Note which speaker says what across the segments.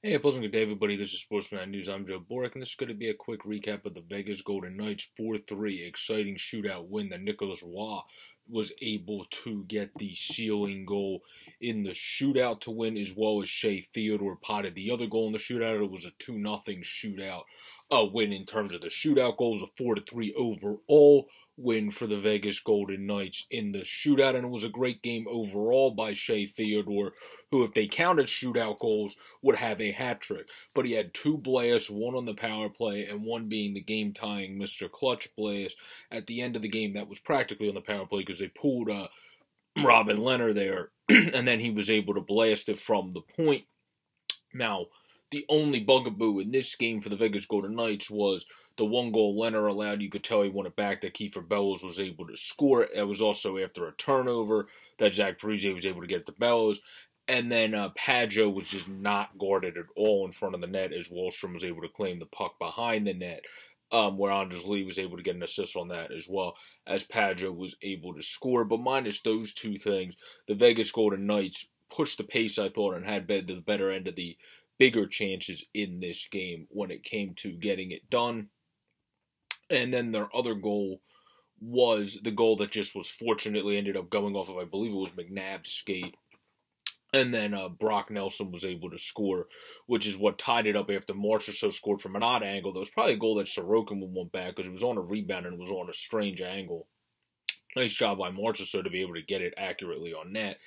Speaker 1: Hey, pleasant good day, everybody. This is Sportsman News. I'm Joe Boric, and this is going to be a quick recap of the Vegas Golden Knights 4-3 exciting shootout win that Nicolas Roy was able to get the sealing goal in the shootout to win, as well as Shea Theodore potted the other goal in the shootout. It was a 2 0 shootout uh, win in terms of the shootout goals, a 4-3 overall win for the Vegas Golden Knights in the shootout, and it was a great game overall by Shea Theodore, who, if they counted shootout goals, would have a hat trick. But he had two blasts, one on the power play, and one being the game tying Mr. Clutch blast at the end of the game. That was practically on the power play because they pulled uh, Robin Lehner there, and then he was able to blast it from the point. Now, the only bugaboo in this game for the Vegas Golden Knights was the one goal Lehner allowed. You could tell he wanted back that Kiefer Bellows was able to score. It was also after a turnover that Zach Parise was able to get to Bellows. And then uh, was just not guarded at all in front of the net as Wahlstrom was able to claim the puck behind the net, um, where Anders Lee was able to get an assist on that as well as Pageau was able to score. But minus those two things, the Vegas Golden Knights pushed the pace, I thought, and had the better end of the bigger chances in this game when it came to getting it done. And then their other goal was the goal that just was fortunately ended up going off of, I believe it was McNabb's skate. And then uh, Brock Nelson was able to score, which is what tied it up after Marchessault scored from an odd angle. That was probably a goal that Sorokin would want back because it was on a rebound and it was on a strange angle. Nice job by Marchessault to be able to get it accurately on net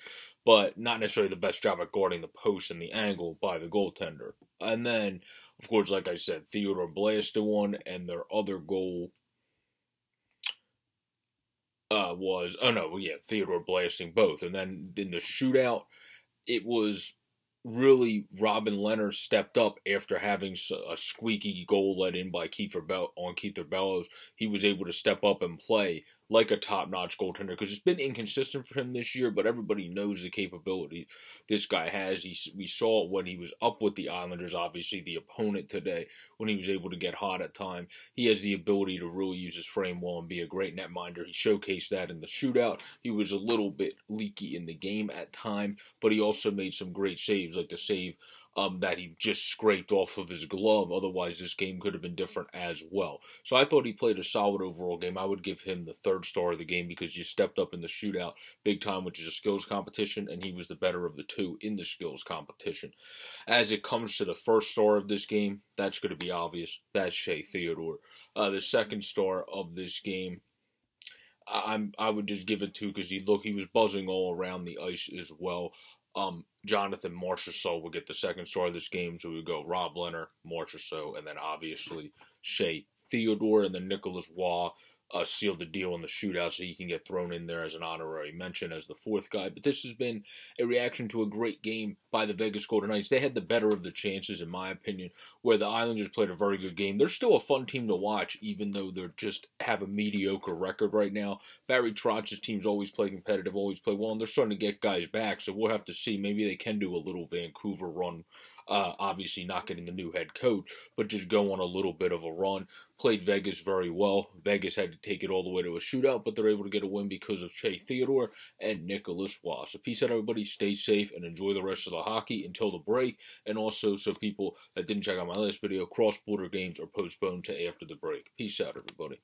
Speaker 1: but not necessarily the best job at guarding the post and the angle by the goaltender. And then, of course, like I said, Theodore blasted one, and their other goal uh, was oh no, yeah, Theodore blasting both. And then in the shootout, it was really Robin Lehner stepped up after having a squeaky goal let in by Kiefer Bell on Kiefer Bellows. He was able to step up and play like a top-notch goaltender because it's been inconsistent for him this year, but everybody knows the capability this guy has. He, we saw it when he was up with the Islanders, obviously the opponent today, when he was able to get hot at time. He has the ability to really use his frame well and be a great netminder. He showcased that in the shootout. He was a little bit leaky in the game at time, but he also made some great saves, like the save um, that he just scraped off of his glove. Otherwise, this game could have been different as well. So I thought he played a solid overall game. I would give him the third star of the game because you stepped up in the shootout big time, which is a skills competition, and he was the better of the two in the skills competition. As it comes to the first star of this game, that's going to be obvious. That's Shea Theodore. Uh, the second star of this game. I'm I would just give it to because he look he was buzzing all around the ice as well. Um, Jonathan Marchessault will get the second star of this game, so we go Rob Lehner, Marchessault, and then obviously Shea Theodore, and then Nicolas Roy uh, sealed the deal in the shootout so he can get thrown in there as an honorary mention as the fourth guy. But this has been a reaction to a great game by the Vegas Golden Knights. They had the better of the chances, in my opinion, where the Islanders played a very good game. They're still a fun team to watch, even though they're just have a mediocre record right now. Barry Trotz's teams always play competitive, always play well, and they're starting to get guys back. So we'll have to see. Maybe they can do a little Vancouver run uh, obviously, not getting the new head coach, but just go on a little bit of a run. Played Vegas very well. Vegas had to take it all the way to a shootout, but they're able to get a win because of Shea Theodore and Nicolas Roy. So, peace out, everybody. Stay safe and enjoy the rest of the hockey until the break. And also, so people that didn't check out my last video, cross border games are postponed to after the break. Peace out, everybody.